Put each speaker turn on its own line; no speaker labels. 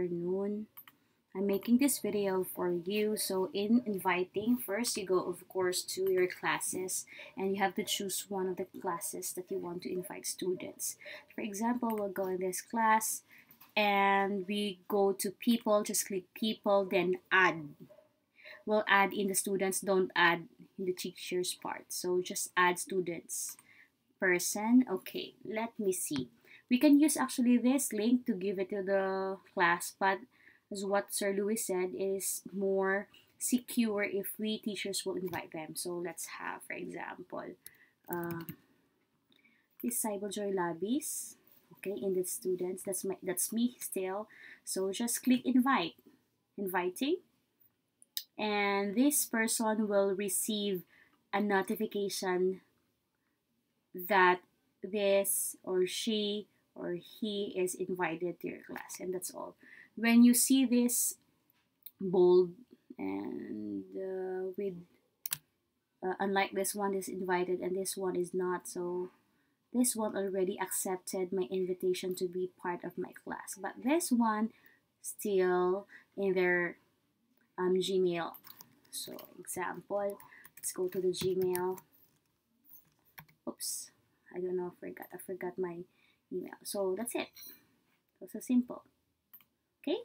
afternoon. I'm making this video for you. So in inviting, first you go of course to your classes and you have to choose one of the classes that you want to invite students. For example, we'll go in this class and we go to people, just click people, then add. We'll add in the students, don't add in the teachers part. So just add students. Person, okay, let me see. We can use actually this link to give it to the class, but as what Sir Louis said, is more secure if we teachers will invite them. So let's have, for example, uh, this Sybel Joy Labis, okay, in the students. That's my that's me still. So just click invite, inviting, and this person will receive a notification that this or she or he is invited to your class and that's all. When you see this bold and uh, with uh, unlike this one is invited and this one is not so this one already accepted my invitation to be part of my class. But this one still in their um, gmail. So example let's go to the gmail. Oops i don't know I forgot i forgot my email. So that's it. So, so simple. Okay